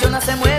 Jonah se muere.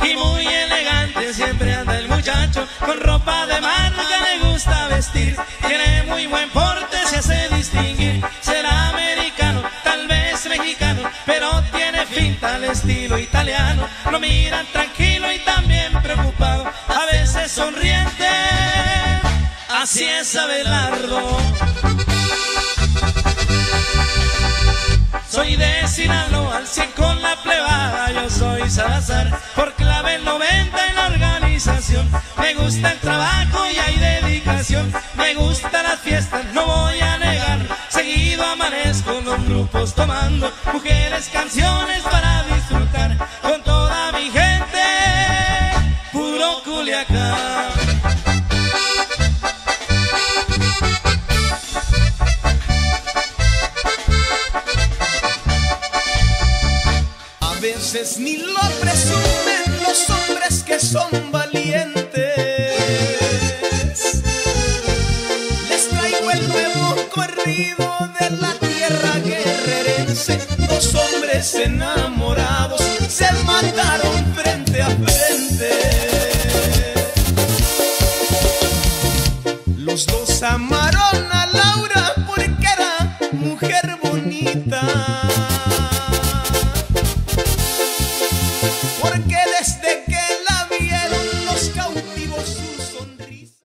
y muy elegante siempre anda el muchacho con ropa de marca le gusta vestir. Tiene muy buen porte se hace distinguir. Será americano tal vez mexicano pero tiene finta al estilo italiano. Lo miran tranquilo y también preocupado a veces sonriente. Así es Abelardo. Soy de Sinaloa, al cien con la plebada, yo soy Salazar. Me gusta el trabajo y hay dedicación, me gustan las fiestas, no voy a negar. Seguido amanezco en los grupos tomando mujeres, canciones para disfrutar con toda mi gente. Puro Culiacán. A veces ni lo presumen los hombres que son valientes. Les traigo el nuevo corrido de la tierra guerrerense. Dos hombres enamorados se mataron frente a frente. Los dos amaron a Laura porque era mujer bonita. Porque